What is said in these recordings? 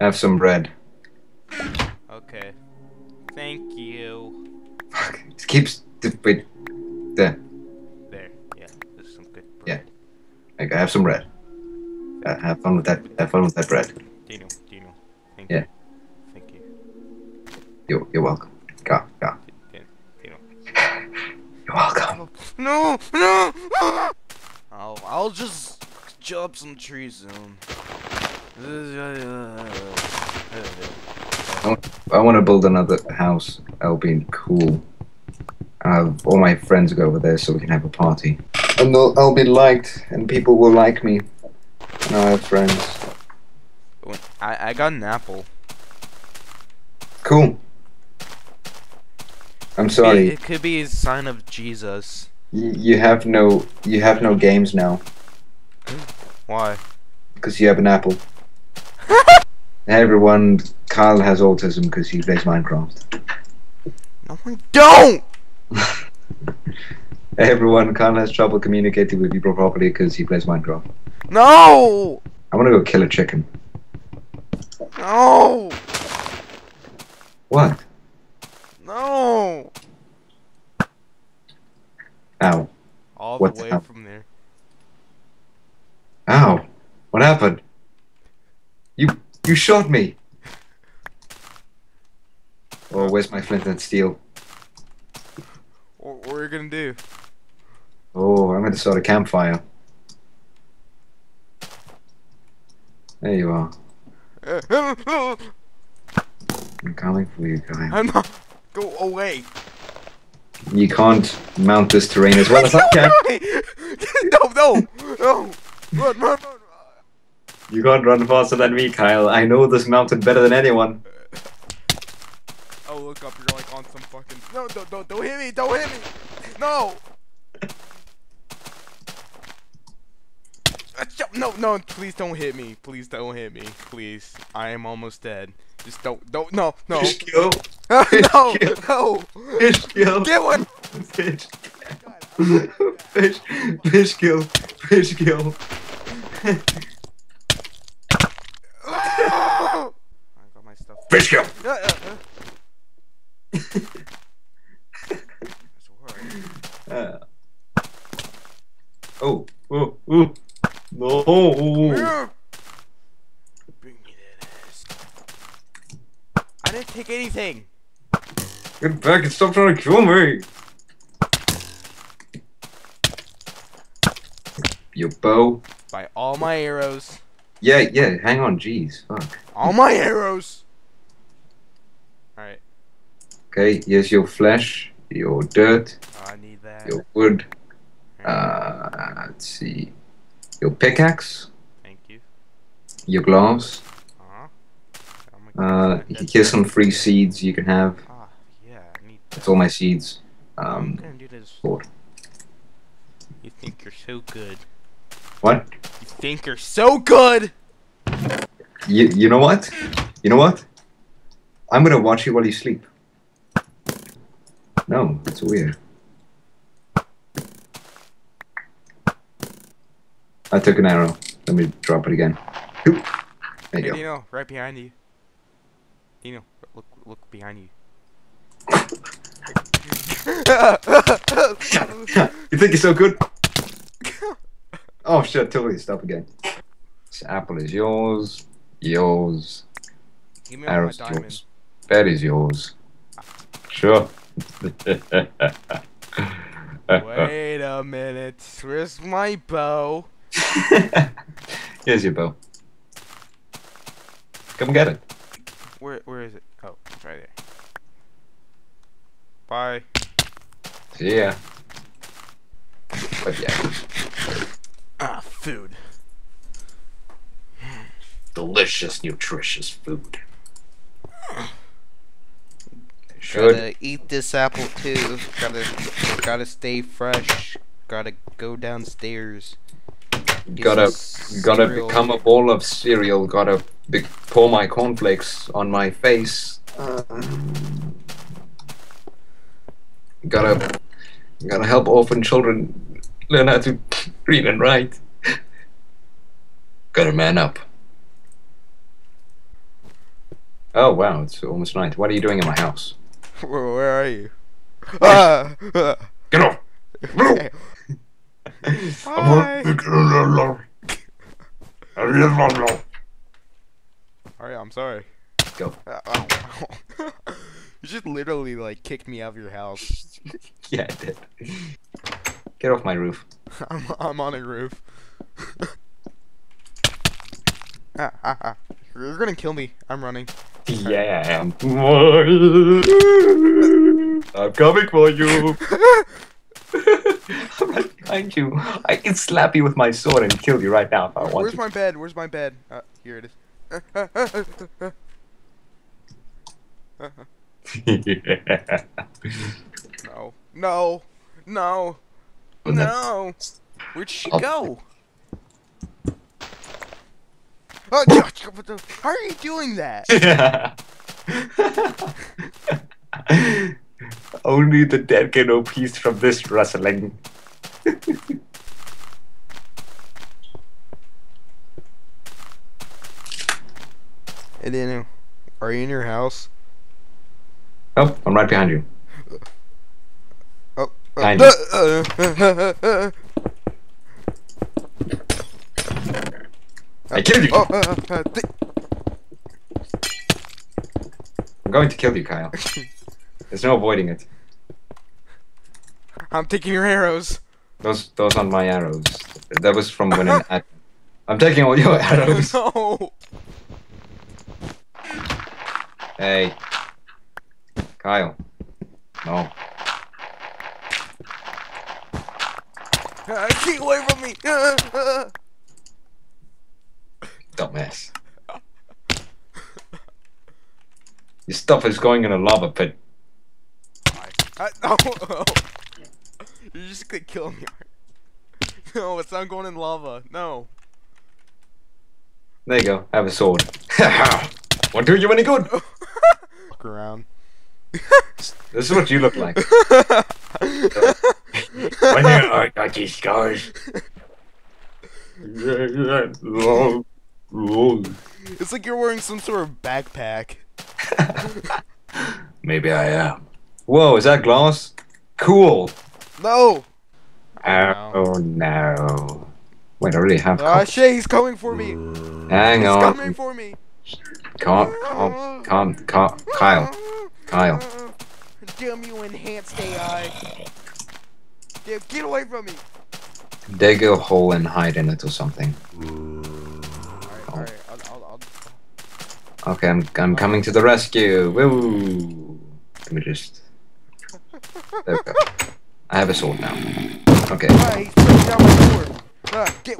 Have some bread. Okay. Thank you. Fuck. It keeps. Wait. There. There. Yeah. There's some good Yeah. bread. Like, have some bread. Uh, have fun with that. Have fun with that bread. Dino. Dino. Thank Yeah. you. Thank you. You're, you're welcome. Go, go. Dino. Dino. You're welcome. No. No. I'll. I'll just jump some trees soon. I want to build another house. That'll be cool. I have all my friends go over there so we can have a party. And they'll, I'll be liked, and people will like me. And I'll have friends. I I got an apple. Cool. I'm It, sorry. it could be a sign of Jesus. Y- you have no. You have no games now Why? because you have an apple. Hey everyone, Kyle has autism because he plays Minecraft. No, I don't. Hey everyone, Kyle has trouble communicating with people properly because he plays Minecraft. No. I want to go kill a chicken. No. What? No. Ow. All What the way the- from there. Ow. What happened? You shot me. Oh, where's my flint and steel? What, what are you gonna do? Oh, I'm gonna start a campfire. There you are. I'm coming for you, guy. I'm not. Go away. You can't mount this terrain as well as I can. no, no, no. Run, run, run. You can't run faster than me, Kyle. I know this mountain better than anyone. Oh, look up. You're like on some fucking. No, don't, don't, don't hit me. Don't hit me. No. No, no, please don't hit me. Please don't hit me. Please. I am almost dead. Just don't, don't, no, no. Fish kill. no, kill. no. Fish kill. Get one. Fish. Fish. Fish kill. Fish kill. I got my stuff. Fish kill. Yeah. That's alright. Uh. Oh. Oh. Oh. No. Yeah. Bring me that ass. I didn't take anything. Get back and stop trying to kill me. Your bow. By all my arrows. Yeah, yeah. Hang on. Jeez. Fuck. All my arrows. Okay. Here's your flesh. Your dirt. Oh, I need that. Your wood. Uh, let's see. Your pickaxe. Thank you. Your glass. Uh-huh. Oh Uh, here's some free seeds you can have. Ah, yeah, I need That's all my seeds. Um, gonna do this. sword. You think you're so good. What? You think you're so good! You, you know what? You know what? I'm gonna watch you while you sleep. No, that's weird. I took an arrow. Let me drop it again. There Hey, you go. Dino, right behind you. Dino, look, look behind you. you think you're so good? Oh shit, totally stop again. This apple is yours. Yours. Give me all my Arrow's diamonds. yours. That is yours. Ah. Sure. Wait a minute. Where's my bow? Here's your bow. Come get it. Where where is it? Oh, it's right there. Bye. See ya. But yeah, Ah, food. delicious, nutritious food. Should Gotta eat this apple too. Gotta gotta stay fresh. Gotta go downstairs. Get gotta gotta become a bowl of cereal. Gotta pour my cornflakes on my face. gotta gotta help orphan children learn how to read and write. gotta man up. Oh wow, it's almost night. What are you doing in my house? Where, where are you? Ah! Get off! Hi. Alright, I'm sorry. Go. You just literally like kicked me out of your house. Yeah, I did. Get off my roof. I'm I'm on a roof. ah, ah, ah. You're gonna kill me. I'm running. Yeah, I am. I'm coming for you. I'm right behind you. I can slap you with my sword and kill you right now if I want Where's to. my bed? Where's my bed? Uh, here it is. no. No. No. No. Where'd she Oh. go? Oh, gosh, what the- how are you doing that? Only the dead get no peace from this wrestling. Hey, Daniel, are you in your house? Oh, I'm right behind you. Oh, uh, Kind uh, uh, I killed you. Oh, uh, uh, I'm going to kill you, Kyle. There's no avoiding it. I'm taking your arrows. Those those aren't my arrows. That was from when ad- I'm taking all your arrows. no. Hey. Kyle. No. Uh, get away from me. Uh, uh. Dumbass. Your stuff is going in a lava pit. I, oh, oh. You're just gonna kill me. No, it's not going in lava. No. There you go. I have a sword. Won't do you any good. Walk around. This is what you look like. when I got these scars. It's like you're wearing some sort of backpack. Maybe I am. Whoa, is that glass? Cool. No! Oh no. Wait, I really have. Ah, shit, he's coming for me! Hang He's on. He's coming for me! Calm, calm, calm, calm, Kyle. Kyle. Damn you, enhanced AI! Damn, get away from me! Dig a hole and hide in it or something. Okay, I'm I'm coming to the rescue. Woo! Let me just. There we go. I have a sword now. Okay. He's breaking down my door! Get,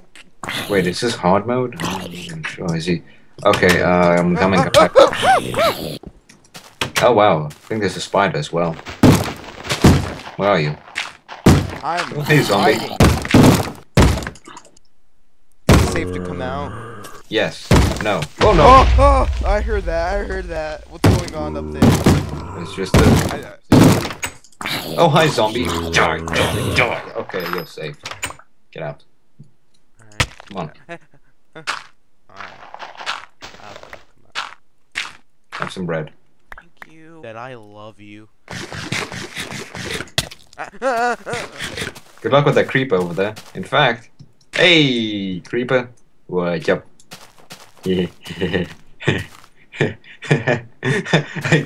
Wait, is this hard mode? I'm sure. Is he? Okay. Uh, I'm coming. Oh wow! I think there's a spider as well. Where are you? I'm Hey, zombie. Is it safe to come out? Yes. No. Oh no! Oh, oh, I heard that, I heard that. What's going on up there? It's just a. I, Oh hi, zombie! Die! Die! Die! Okay, you're safe. Get out. Come on. Have some bread. Thank you. That I love you. Good luck with that creeper over there. In fact, hey, creeper, what's up? hey,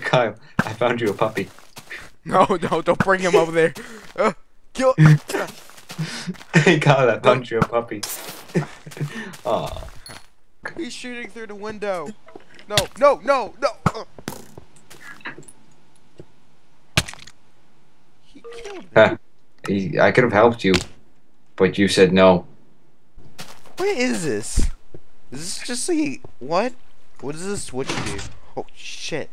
Kyle, I found you a puppy. no, no, don't bring him over there. Uh, kill. hey, Kyle, I found you a puppy. Aw, He's shooting through the window. No, no, no, no. Uh. He killed me. Huh. He- I could have helped you, but you said no. Where is this? Is this just a what? What does this switch do? Oh shit!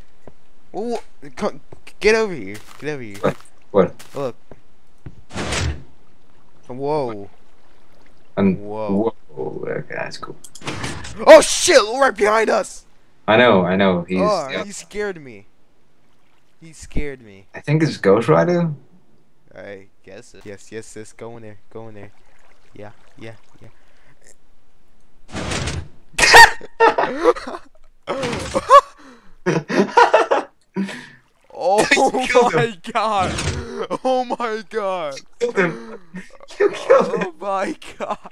Whoa, come, get over here! Get over here! What? Look. Whoa! And Whoa! whoa, okay, that's cool. Oh shit! Right behind us! I know, I know. He's. oh, yeah, he scared me. He scared me. I think it's Ghost Rider. I guess. it- Yes, yes, yes. Go in there. Go in there. Yeah, yeah, yeah. Oh killed him. my god! Oh my god! Killed him. You killed him. Oh my god!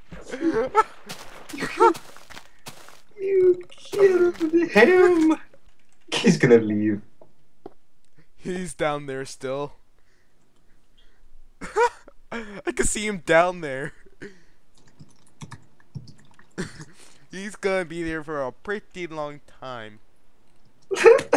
You killed him. He's gonna leave. He's down there still. I can see him down there. He's gonna be there for a pretty long time.